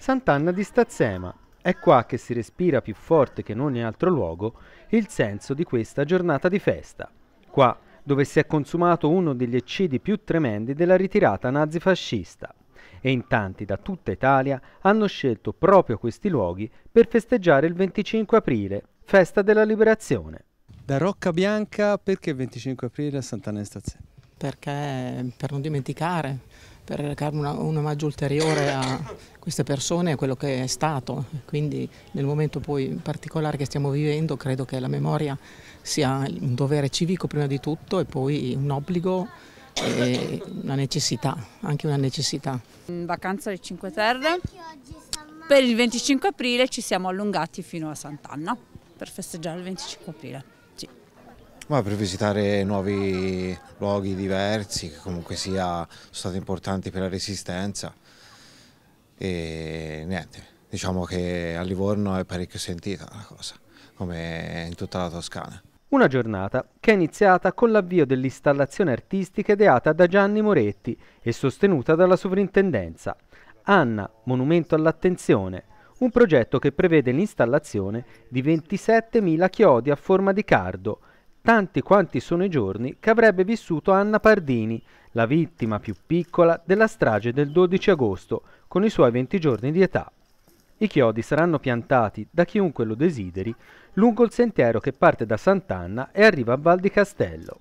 Sant'Anna di Stazzema. È qua che si respira più forte che in ogni altro luogo il senso di questa giornata di festa. Qua dove si è consumato uno degli eccidi più tremendi della ritirata nazifascista. E in tanti da tutta Italia hanno scelto proprio questi luoghi per festeggiare il 25 aprile, festa della liberazione. Da Rocca Bianca perché il 25 aprile a Sant'Anna di Stazzema? Perché per non dimenticare, per recare una, un omaggio ulteriore a queste persone e a quello che è stato. Quindi nel momento poi particolare che stiamo vivendo credo che la memoria sia un dovere civico prima di tutto e poi un obbligo e una necessità, anche una necessità. In vacanza alle 5 Terre, per il 25 aprile ci siamo allungati fino a Sant'Anna per festeggiare il 25 aprile. Ma per visitare nuovi luoghi diversi che comunque sia, sono stati importanti per la resistenza e niente, diciamo che a Livorno è parecchio sentita la cosa, come in tutta la Toscana. Una giornata che è iniziata con l'avvio dell'installazione artistica ideata da Gianni Moretti e sostenuta dalla sovrintendenza. Anna, Monumento all'attenzione, un progetto che prevede l'installazione di 27.000 chiodi a forma di cardo, tanti quanti sono i giorni che avrebbe vissuto Anna Pardini, la vittima più piccola della strage del 12 agosto, con i suoi 20 giorni di età. I chiodi saranno piantati da chiunque lo desideri lungo il sentiero che parte da Sant'Anna e arriva a Val di Castello.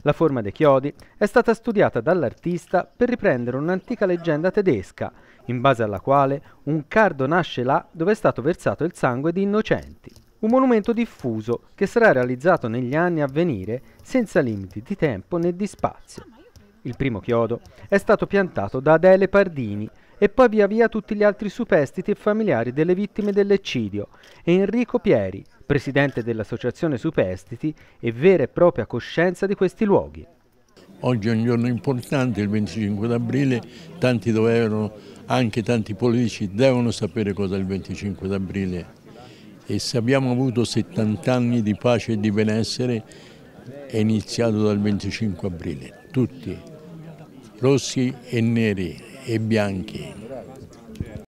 La forma dei chiodi è stata studiata dall'artista per riprendere un'antica leggenda tedesca, in base alla quale un cardo nasce là dove è stato versato il sangue di innocenti. Un monumento diffuso che sarà realizzato negli anni a venire senza limiti di tempo né di spazio. Il primo chiodo è stato piantato da Adele Pardini, e poi via via tutti gli altri superstiti e familiari delle vittime dell'eccidio e Enrico Pieri, presidente dell'associazione superstiti e vera e propria coscienza di questi luoghi. Oggi è un giorno importante, il 25 d'aprile, tanti dovevano, anche tanti politici devono sapere cosa è il 25 d'aprile e se abbiamo avuto 70 anni di pace e di benessere è iniziato dal 25 aprile, tutti, rossi e neri, e bianchi.